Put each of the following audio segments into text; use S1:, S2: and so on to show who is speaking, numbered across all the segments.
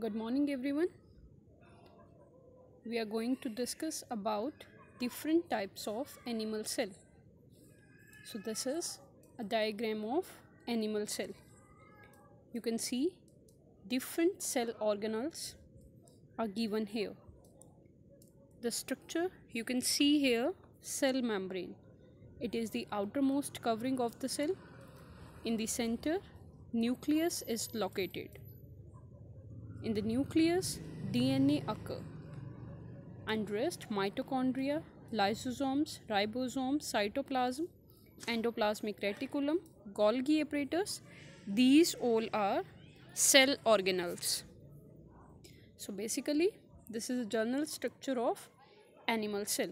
S1: good morning everyone. We are going to discuss about different types of animal cell. So this is a diagram of animal cell. You can see different cell organelles are given here. The structure you can see here cell membrane. It is the outermost covering of the cell. In the center nucleus is located in the nucleus, DNA occur and rest mitochondria, lysosomes, ribosomes, cytoplasm, endoplasmic reticulum, Golgi apparatus. These all are cell organelles. So basically, this is a general structure of animal cell.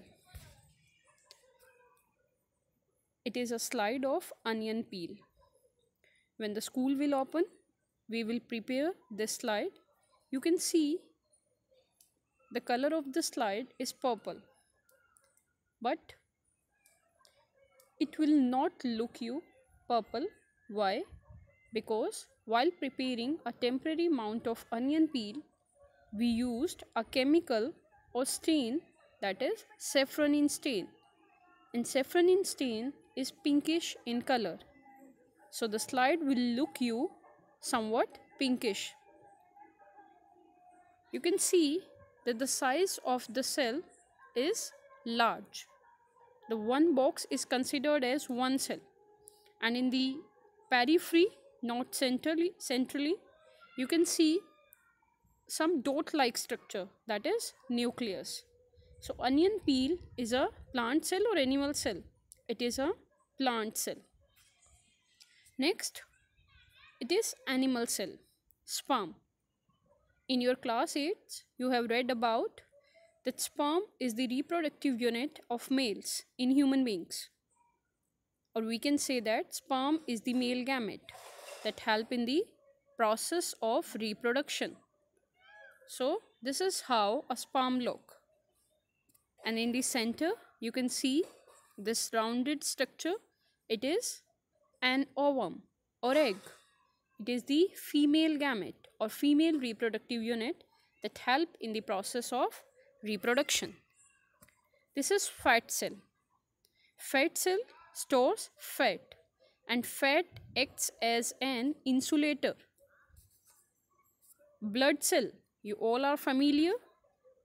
S1: It is a slide of onion peel. When the school will open, we will prepare this slide you can see the color of the slide is purple but it will not look you purple. Why? Because while preparing a temporary mount of onion peel we used a chemical or stain that is safranin stain. And safranin stain is pinkish in color. So the slide will look you somewhat pinkish you can see that the size of the cell is large. The one box is considered as one cell and in the periphery not centrally centrally you can see some dot like structure that is nucleus. So onion peel is a plant cell or animal cell. It is a plant cell. Next it is animal cell sperm. In your class 8, you have read about that sperm is the reproductive unit of males in human beings. Or we can say that sperm is the male gamete that help in the process of reproduction. So this is how a sperm look. And in the center, you can see this rounded structure. It is an ovum or egg. It is the female gamete or female reproductive unit that help in the process of reproduction. This is fat cell. Fat cell stores fat and fat acts as an insulator. Blood cell, you all are familiar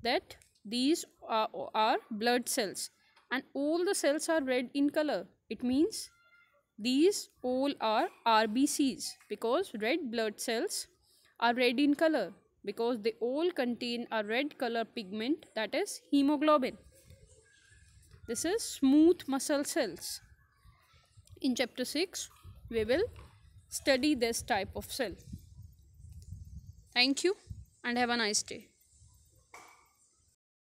S1: that these are, are blood cells and all the cells are red in color. It means these all are RBCs because red blood cells are red in color because they all contain a red color pigment that is hemoglobin. This is smooth muscle cells. In chapter 6, we will study this type of cell. Thank you and have a nice day.